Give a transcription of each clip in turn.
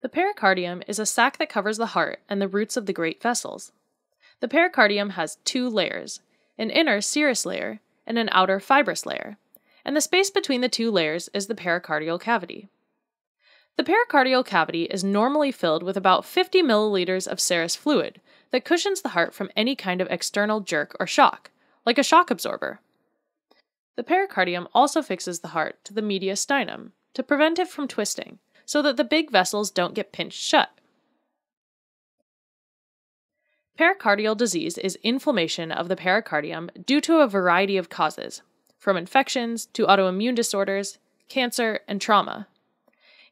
The pericardium is a sac that covers the heart and the roots of the great vessels. The pericardium has two layers an inner serous layer and an outer fibrous layer, and the space between the two layers is the pericardial cavity. The pericardial cavity is normally filled with about 50 milliliters of serous fluid that cushions the heart from any kind of external jerk or shock, like a shock absorber. The pericardium also fixes the heart to the mediastinum to prevent it from twisting, so that the big vessels don't get pinched shut. Pericardial disease is inflammation of the pericardium due to a variety of causes, from infections to autoimmune disorders, cancer, and trauma.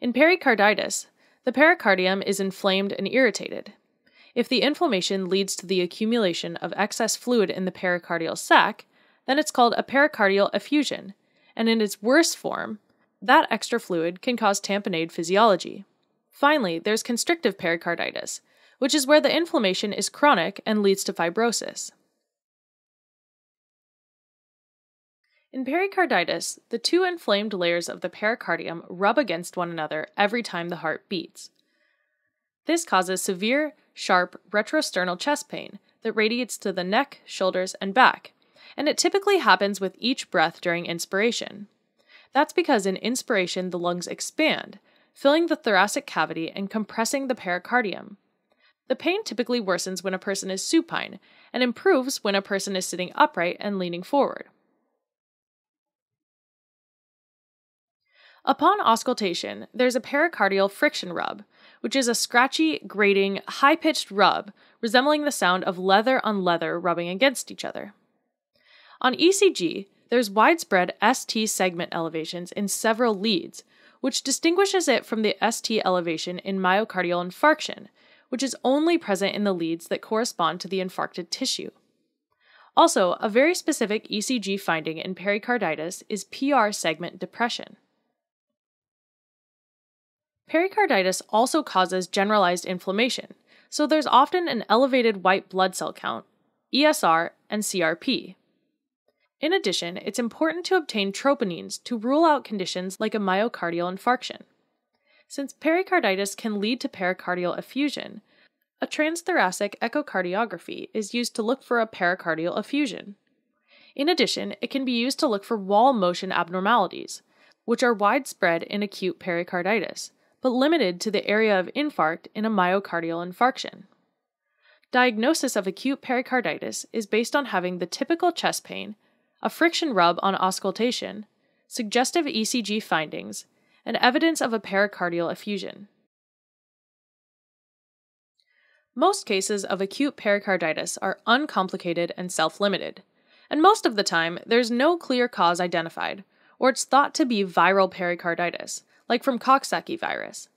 In pericarditis, the pericardium is inflamed and irritated. If the inflammation leads to the accumulation of excess fluid in the pericardial sac, then it's called a pericardial effusion, and in its worst form, that extra fluid can cause tamponade physiology. Finally, there's constrictive pericarditis, which is where the inflammation is chronic and leads to fibrosis. In pericarditis, the two inflamed layers of the pericardium rub against one another every time the heart beats. This causes severe, sharp retrosternal chest pain that radiates to the neck, shoulders, and back, and it typically happens with each breath during inspiration. That's because in inspiration the lungs expand, filling the thoracic cavity and compressing the pericardium. The pain typically worsens when a person is supine and improves when a person is sitting upright and leaning forward. Upon auscultation, there's a pericardial friction rub, which is a scratchy, grating, high pitched rub resembling the sound of leather on leather rubbing against each other. On ECG, there's widespread ST segment elevations in several leads, which distinguishes it from the ST elevation in myocardial infarction, which is only present in the leads that correspond to the infarcted tissue. Also, a very specific ECG finding in pericarditis is PR segment depression. Pericarditis also causes generalized inflammation, so there's often an elevated white blood cell count, ESR, and CRP. In addition, it's important to obtain troponins to rule out conditions like a myocardial infarction. Since pericarditis can lead to pericardial effusion, a transthoracic echocardiography is used to look for a pericardial effusion. In addition, it can be used to look for wall motion abnormalities, which are widespread in acute pericarditis, but limited to the area of infarct in a myocardial infarction. Diagnosis of acute pericarditis is based on having the typical chest pain, a friction rub on auscultation, suggestive ECG findings, and evidence of a pericardial effusion. Most cases of acute pericarditis are uncomplicated and self limited, and most of the time there's no clear cause identified, or it's thought to be viral pericarditis, like from Coxsackie virus,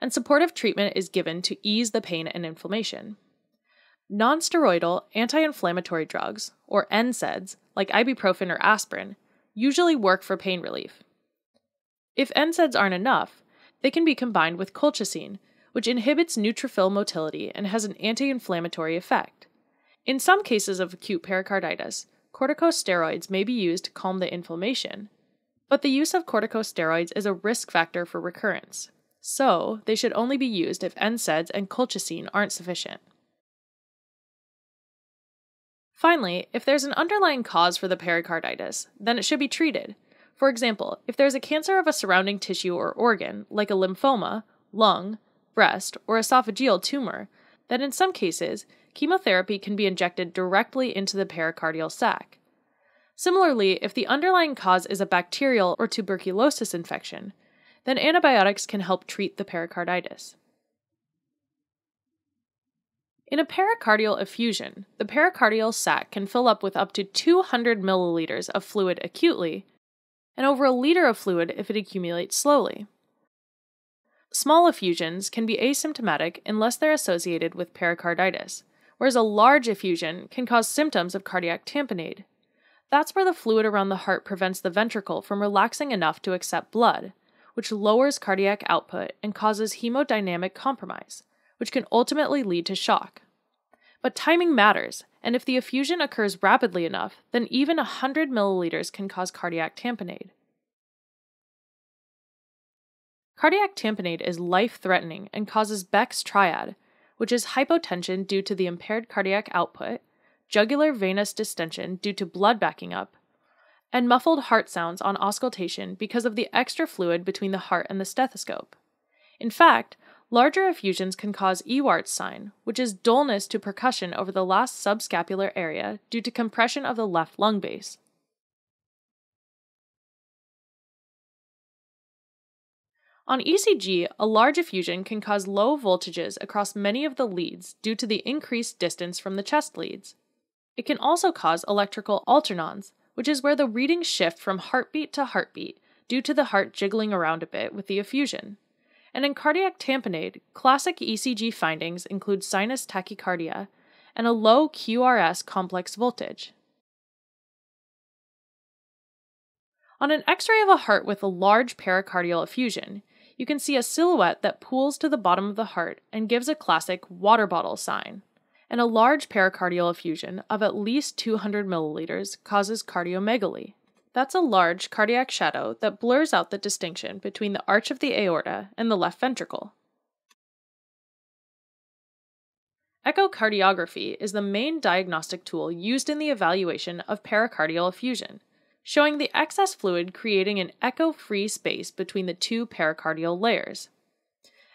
and supportive treatment is given to ease the pain and inflammation. Nonsteroidal anti inflammatory drugs, or NSAIDs, like ibuprofen or aspirin, usually work for pain relief. If NSAIDs aren't enough, they can be combined with colchicine, which inhibits neutrophil motility and has an anti inflammatory effect. In some cases of acute pericarditis, corticosteroids may be used to calm the inflammation, but the use of corticosteroids is a risk factor for recurrence, so they should only be used if NSAIDs and colchicine aren't sufficient. Finally, if there's an underlying cause for the pericarditis, then it should be treated. For example, if there's a cancer of a surrounding tissue or organ, like a lymphoma, lung, breast, or esophageal tumor, then in some cases, chemotherapy can be injected directly into the pericardial sac. Similarly, if the underlying cause is a bacterial or tuberculosis infection, then antibiotics can help treat the pericarditis. In a pericardial effusion, the pericardial sac can fill up with up to 200 milliliters of fluid acutely and over a liter of fluid if it accumulates slowly. Small effusions can be asymptomatic unless they're associated with pericarditis, whereas a large effusion can cause symptoms of cardiac tamponade, that's where the fluid around the heart prevents the ventricle from relaxing enough to accept blood, which lowers cardiac output and causes hemodynamic compromise, which can ultimately lead to shock. But timing matters, and if the effusion occurs rapidly enough, then even 100 milliliters can cause cardiac tamponade. Cardiac tamponade is life threatening and causes Beck's triad, which is hypotension due to the impaired cardiac output, jugular venous distension due to blood backing up, and muffled heart sounds on auscultation because of the extra fluid between the heart and the stethoscope. In fact, larger effusions can cause Ewart's sign, which is dullness to percussion over the last subscapular area due to compression of the left lung base. On ECG, a large effusion can cause low voltages across many of the leads due to the increased distance from the chest leads. It can also cause electrical alternans, which is where the readings shift from heartbeat to heartbeat due to the heart jiggling around a bit with the effusion. And in cardiac tamponade, classic ECG findings include sinus tachycardia and a low QRS complex voltage. On an x ray of a heart with a large pericardial effusion, you can see a silhouette that pools to the bottom of the heart and gives a classic water bottle sign and a large pericardial effusion of at least 200 milliliters causes cardiomegaly. That's a large cardiac shadow that blurs out the distinction between the arch of the aorta and the left ventricle. Echocardiography is the main diagnostic tool used in the evaluation of pericardial effusion, showing the excess fluid creating an echo free space between the two pericardial layers.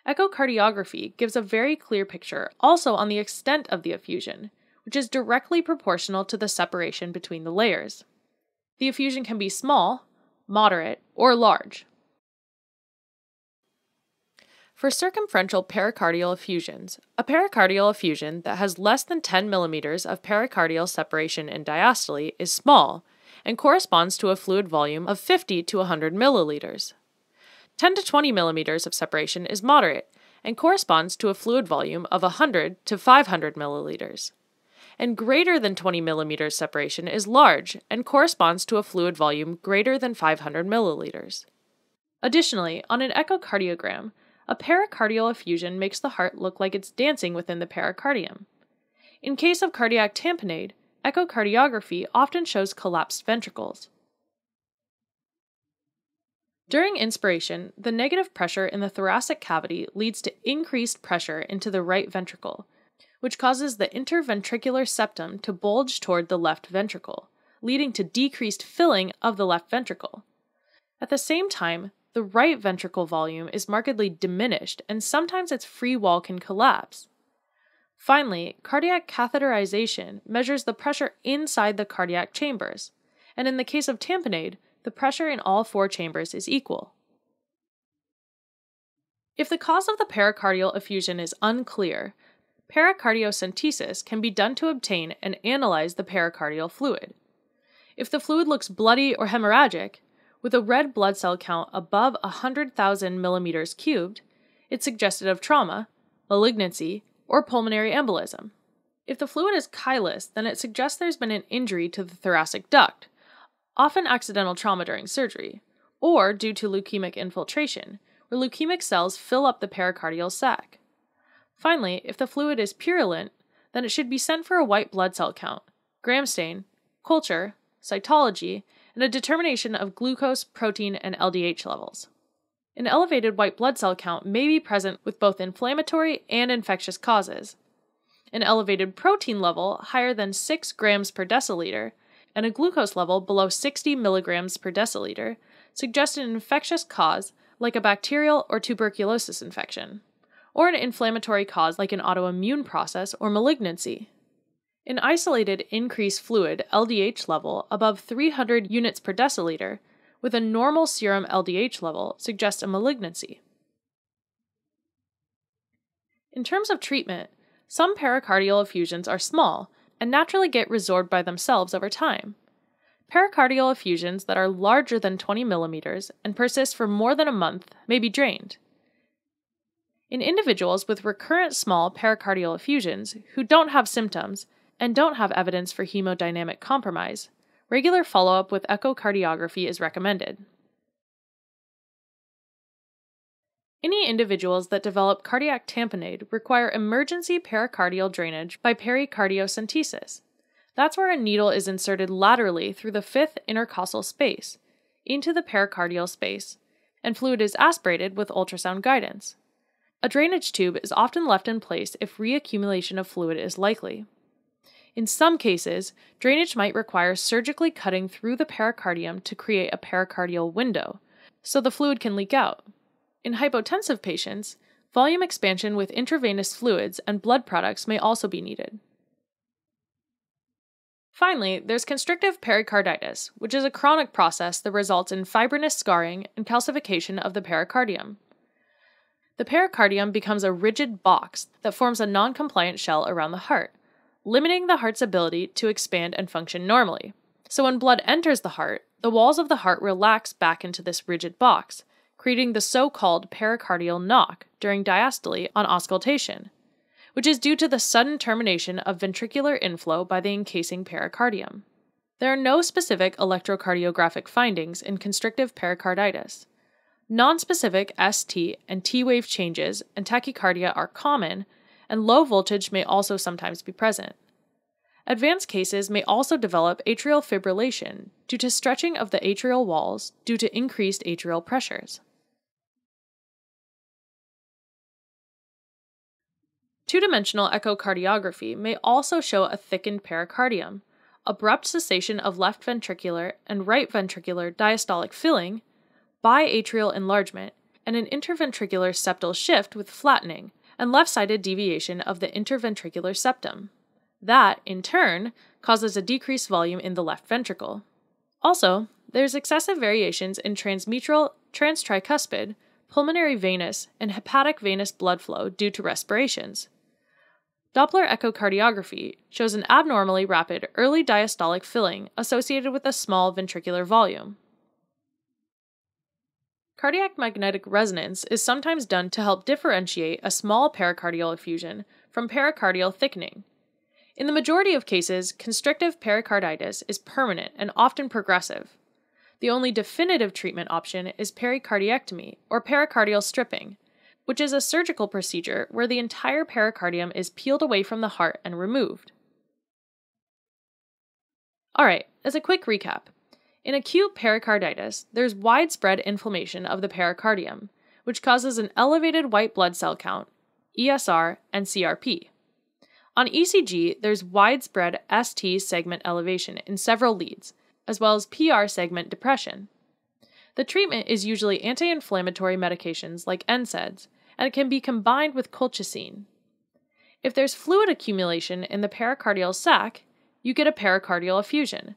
Echocardiography gives a very clear picture also on the extent of the effusion, which is directly proportional to the separation between the layers. The effusion can be small, moderate, or large. For circumferential pericardial effusions, a pericardial effusion that has less than 10 millimeters of pericardial separation in diastole is small and corresponds to a fluid volume of 50 to 100 milliliters. 10 to 20 millimeters of separation is moderate and corresponds to a fluid volume of 100 to 500 milliliters. And greater than 20 millimeters separation is large and corresponds to a fluid volume greater than 500 milliliters. Additionally, on an echocardiogram, a pericardial effusion makes the heart look like it's dancing within the pericardium. In case of cardiac tamponade, echocardiography often shows collapsed ventricles. During inspiration, the negative pressure in the thoracic cavity leads to increased pressure into the right ventricle, which causes the interventricular septum to bulge toward the left ventricle, leading to decreased filling of the left ventricle. At the same time, the right ventricle volume is markedly diminished and sometimes its free wall can collapse. Finally, cardiac catheterization measures the pressure inside the cardiac chambers, and in the case of tamponade, the pressure in all four chambers is equal. If the cause of the pericardial effusion is unclear, pericardiocentesis can be done to obtain and analyze the pericardial fluid. If the fluid looks bloody or hemorrhagic, with a red blood cell count above 100,000 millimeters cubed, it's suggestive of trauma, malignancy, or pulmonary embolism. If the fluid is chylous, then it suggests there's been an injury to the thoracic duct, often accidental trauma during surgery, or due to leukemic infiltration, where leukemic cells fill up the pericardial sac. Finally, if the fluid is purulent, then it should be sent for a white blood cell count, gram stain, culture, cytology, and a determination of glucose, protein, and LDH levels. An elevated white blood cell count may be present with both inflammatory and infectious causes. An elevated protein level higher than 6 grams per deciliter and a glucose level below 60 milligrams per deciliter suggest an infectious cause like a bacterial or tuberculosis infection, or an inflammatory cause like an autoimmune process or malignancy. An isolated increased fluid LDH level above 300 units per deciliter with a normal serum LDH level suggests a malignancy. In terms of treatment, some pericardial effusions are small and naturally get resorbed by themselves over time. Pericardial effusions that are larger than 20 millimeters and persist for more than a month may be drained. In individuals with recurrent small pericardial effusions who don't have symptoms and don't have evidence for hemodynamic compromise, regular follow up with echocardiography is recommended. Any individuals that develop cardiac tamponade require emergency pericardial drainage by pericardiocentesis. That's where a needle is inserted laterally through the fifth intercostal space into the pericardial space, and fluid is aspirated with ultrasound guidance. A drainage tube is often left in place if reaccumulation of fluid is likely. In some cases, drainage might require surgically cutting through the pericardium to create a pericardial window, so the fluid can leak out. In hypotensive patients, volume expansion with intravenous fluids and blood products may also be needed. Finally, there's constrictive pericarditis, which is a chronic process that results in fibrinous scarring and calcification of the pericardium. The pericardium becomes a rigid box that forms a non compliant shell around the heart, limiting the heart's ability to expand and function normally. So, when blood enters the heart, the walls of the heart relax back into this rigid box, creating the so called pericardial knock during diastole on auscultation, which is due to the sudden termination of ventricular inflow by the encasing pericardium. There are no specific electrocardiographic findings in constrictive pericarditis. Nonspecific ST and T wave changes and tachycardia are common, and low voltage may also sometimes be present. Advanced cases may also develop atrial fibrillation due to stretching of the atrial walls due to increased atrial pressures. Two dimensional echocardiography may also show a thickened pericardium, abrupt cessation of left ventricular and right ventricular diastolic filling, biatrial enlargement, and an interventricular septal shift with flattening and left sided deviation of the interventricular septum. That, in turn, causes a decreased volume in the left ventricle. Also, there's excessive variations in transmitral, transtricuspid, pulmonary venous, and hepatic venous blood flow due to respirations, Doppler echocardiography shows an abnormally rapid early diastolic filling associated with a small ventricular volume. Cardiac magnetic resonance is sometimes done to help differentiate a small pericardial effusion from pericardial thickening. In the majority of cases, constrictive pericarditis is permanent and often progressive. The only definitive treatment option is pericardiectomy or pericardial stripping, which is a surgical procedure where the entire pericardium is peeled away from the heart and removed. Alright, as a quick recap, in acute pericarditis, there's widespread inflammation of the pericardium, which causes an elevated white blood cell count, ESR, and CRP. On ECG, there's widespread ST segment elevation in several leads, as well as PR segment depression. The treatment is usually anti inflammatory medications like NSAIDs, and it can be combined with colchicine. If there's fluid accumulation in the pericardial sac, you get a pericardial effusion,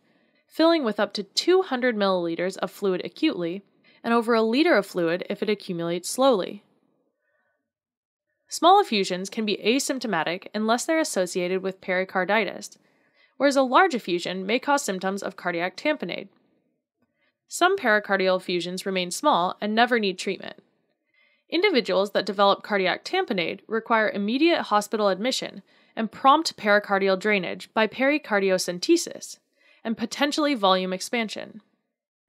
filling with up to 200 milliliters of fluid acutely and over a liter of fluid if it accumulates slowly. Small effusions can be asymptomatic unless they're associated with pericarditis, whereas a large effusion may cause symptoms of cardiac tamponade. Some pericardial effusions remain small and never need treatment. Individuals that develop cardiac tamponade require immediate hospital admission and prompt pericardial drainage by pericardiocentesis and potentially volume expansion.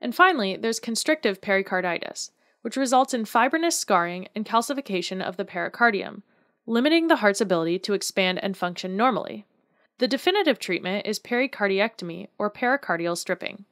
And finally, there's constrictive pericarditis, which results in fibrinous scarring and calcification of the pericardium, limiting the heart's ability to expand and function normally. The definitive treatment is pericardiectomy or pericardial stripping.